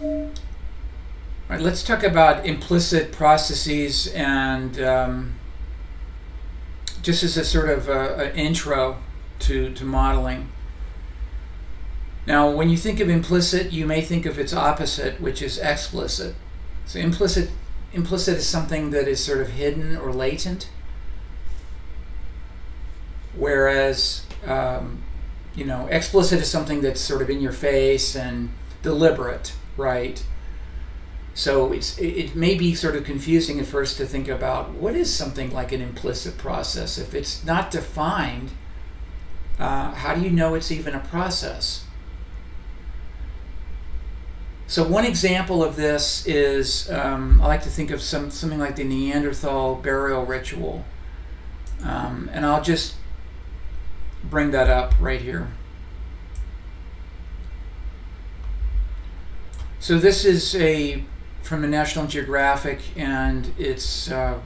All right, let's talk about implicit processes and um, just as a sort of an intro to, to modeling. Now, when you think of implicit, you may think of its opposite, which is explicit. So implicit, implicit is something that is sort of hidden or latent, whereas um, you know explicit is something that's sort of in your face and deliberate, right? So it's it, may be sort of confusing at first to think about what is something like an implicit process if it's not defined. Uh, how do you know it's even a process? So one example of this is um, I like to think of some something like the Neanderthal burial ritual, um, and I'll just bring that up right here. So this is a from the National Geographic, and it's uh,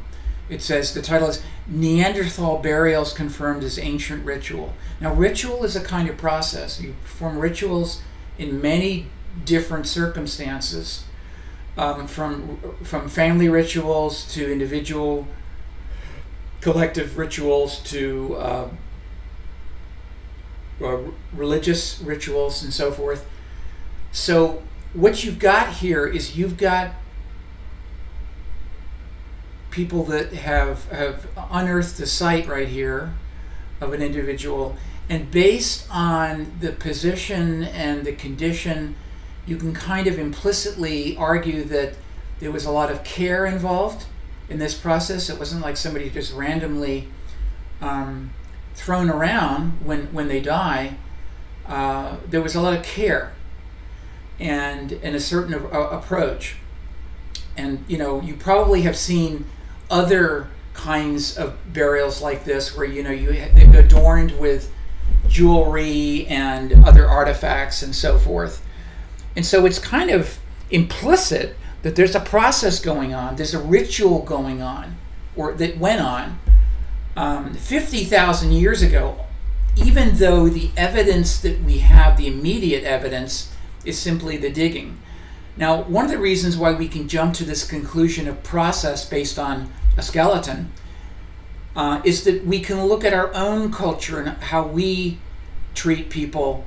it says the title is Neanderthal burials confirmed as ancient ritual. Now, ritual is a kind of process. You perform rituals in many different circumstances, um, from from family rituals to individual collective rituals to uh, uh, religious rituals and so forth. So what you've got here is you've got people that have have unearthed the site right here of an individual. And based on the position and the condition you can kind of implicitly argue that there was a lot of care involved in this process. It wasn't like somebody just randomly um, thrown around when when they die. Uh, there was a lot of care and and a certain approach. And you know, you probably have seen other kinds of burials like this, where you know you adorned with jewelry and other artifacts and so forth. And so it's kind of implicit that there's a process going on, there's a ritual going on, or that went on um, 50,000 years ago, even though the evidence that we have, the immediate evidence, is simply the digging. Now, one of the reasons why we can jump to this conclusion of process based on a skeleton uh, is that we can look at our own culture and how we treat people,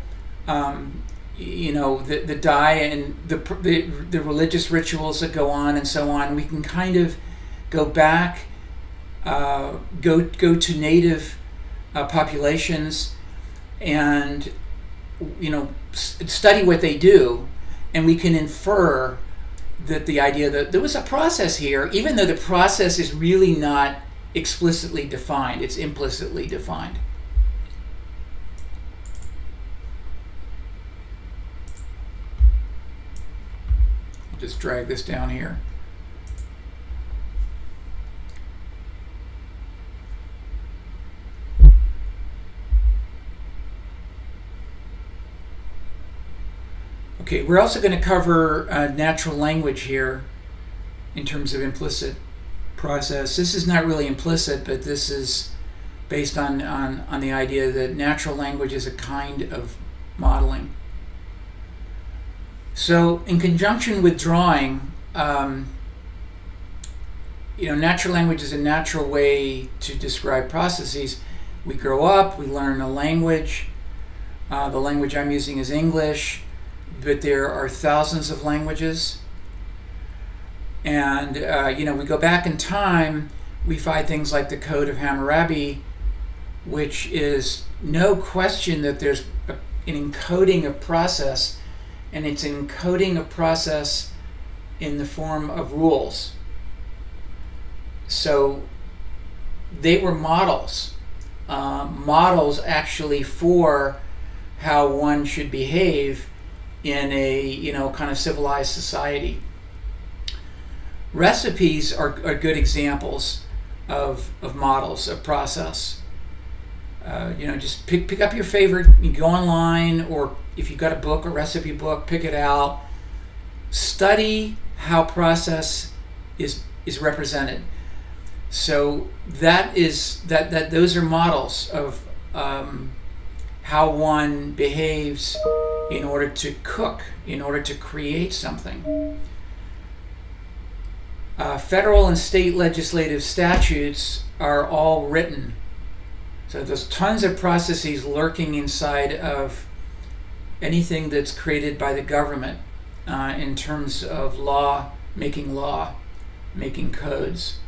um, you know, the, the die and the, the, the religious rituals that go on and so on. We can kind of go back, uh, go, go to native uh, populations and you know, study what they do, and we can infer that the idea that there was a process here, even though the process is really not explicitly defined, it's implicitly defined. Just drag this down here. Okay, we're also going to cover uh, natural language here in terms of implicit process. This is not really implicit, but this is based on, on, on the idea that natural language is a kind of modeling. So in conjunction with drawing, um, you know, natural language is a natural way to describe processes. We grow up, we learn a language. Uh, the language I'm using is English but there are thousands of languages. And, uh, you know, we go back in time, we find things like the Code of Hammurabi, which is no question that there's an encoding of process, and it's encoding of process in the form of rules. So they were models, uh, models actually for how one should behave in a you know kind of civilized society. Recipes are, are good examples of, of models of process. Uh, you know, just pick pick up your favorite. You go online, or if you've got a book, a recipe book, pick it out. Study how process is is represented. So that is that that those are models of um, how one behaves in order to cook, in order to create something. Uh, federal and state legislative statutes are all written. So there's tons of processes lurking inside of anything that's created by the government uh, in terms of law, making law, making codes.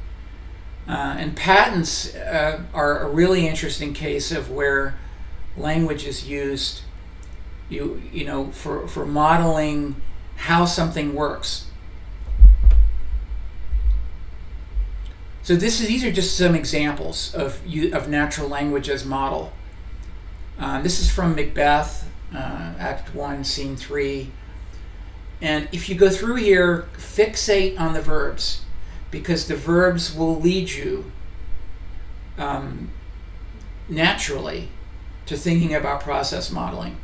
Uh, and patents uh, are a really interesting case of where language is used you you know for for modeling how something works. So this is these are just some examples of you of natural language as model. Uh, this is from macbeth uh, act 1 scene 3 and if you go through here fixate on the verbs because the verbs will lead you um, naturally to thinking about process modeling.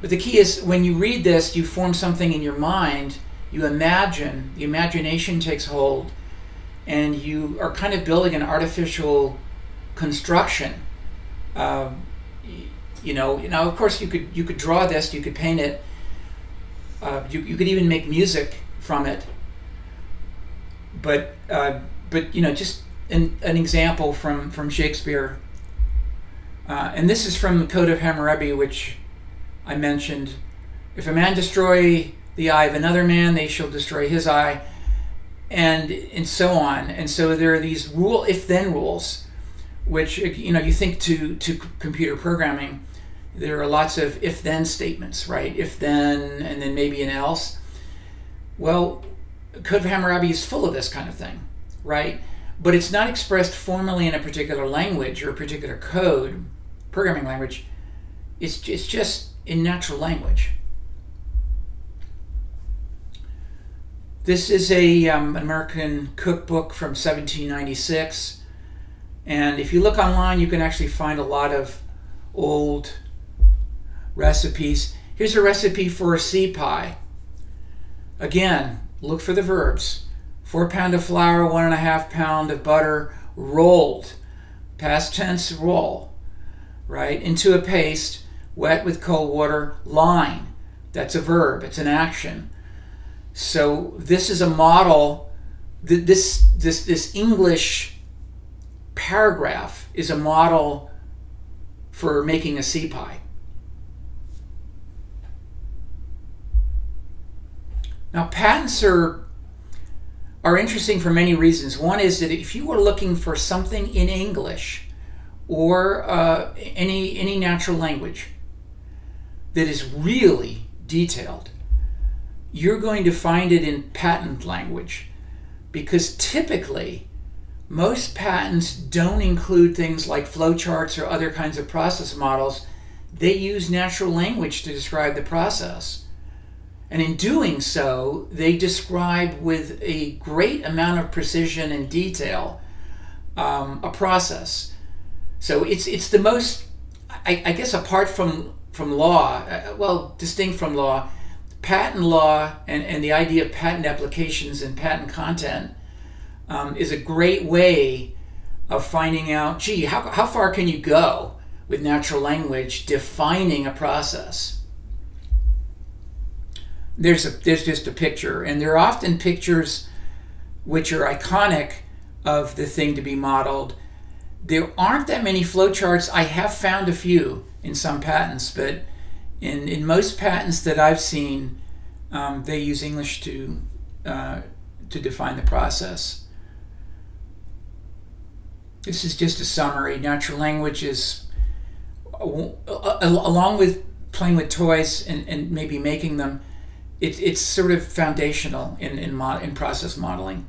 But the key is when you read this, you form something in your mind, you imagine, the imagination takes hold, and you are kind of building an artificial construction. Um, you know, now of course you could you could draw this, you could paint it, uh, you, you could even make music from it. But uh, but you know, just an, an example from from Shakespeare uh, and this is from the Code of Hammurabi, which I mentioned. If a man destroy the eye of another man, they shall destroy his eye, and and so on. And so there are these rule if then rules, which you know you think to to computer programming, there are lots of if then statements, right? If then and then maybe an else. Well, Code of Hammurabi is full of this kind of thing, right? But it's not expressed formally in a particular language or a particular code programming language. It's, it's just in natural language. This is a um, American cookbook from 1796. And if you look online, you can actually find a lot of old recipes. Here's a recipe for a sea pie. Again, look for the verbs. Four pound of flour, one and a half pound of butter, rolled. Past tense, roll right, into a paste, wet with cold water, line. That's a verb, it's an action. So this is a model, this, this, this English paragraph is a model for making a sea pie. Now patents are are interesting for many reasons. One is that if you were looking for something in English or uh, any any natural language that is really detailed, you're going to find it in patent language because typically most patents don't include things like flowcharts or other kinds of process models. They use natural language to describe the process. And in doing so, they describe with a great amount of precision and detail um, a process. So it's it's the most, I, I guess, apart from from law, uh, well, distinct from law, patent law and, and the idea of patent applications and patent content um, is a great way of finding out, gee, how, how far can you go with natural language defining a process? There's, a, there's just a picture, and there are often pictures which are iconic of the thing to be modeled there aren't that many flowcharts. I have found a few in some patents, but in, in most patents that I've seen, um, they use English to, uh, to define the process. This is just a summary. Natural language is, along with playing with toys and, and maybe making them, it, it's sort of foundational in, in, in process modeling.